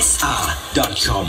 sr.com.